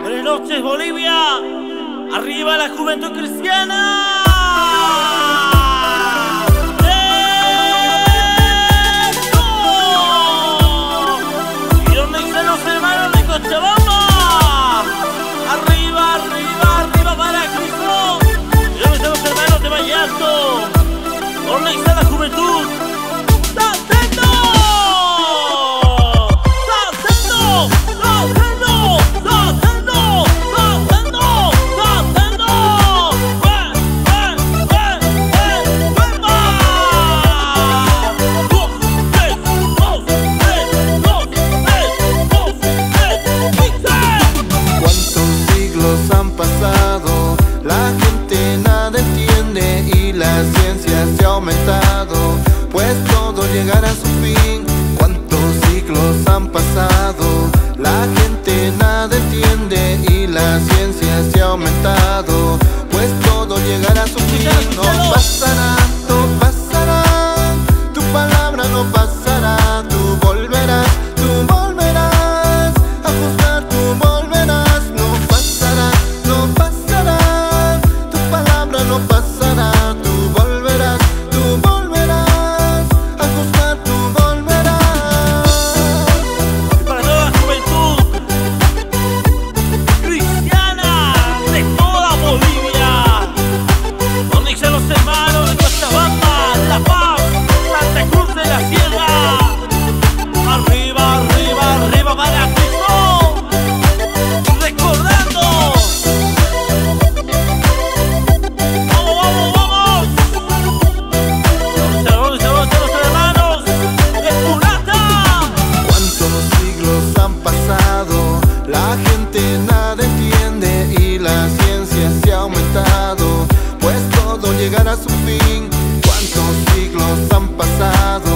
Buenas noches Bolivia, arriba la juventud cristiana. ¡De! Y donde están los hermanos de Cochabamba. Arriba, arriba, arriba para Cristo. Y donde están los hermanos de Bayasco. llegar a su fin. ¿Cuántos siglos han pasado? gente nada entiende y la ciencia se ha aumentado, pues todo llegará a su fin. ¿Cuántos siglos han pasado?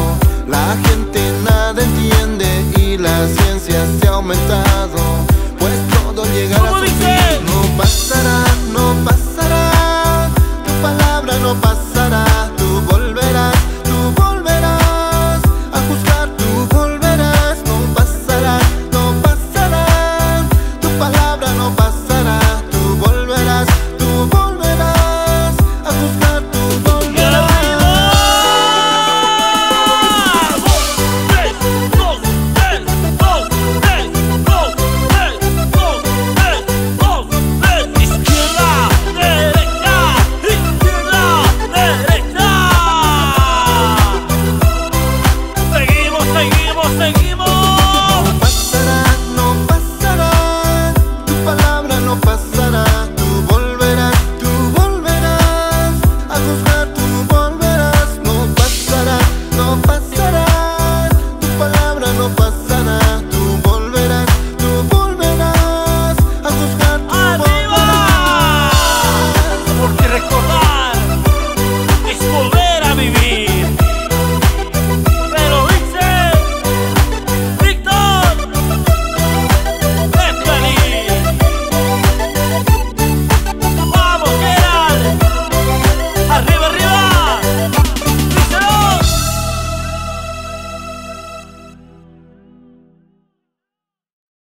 La gente nada entiende y la seguimos.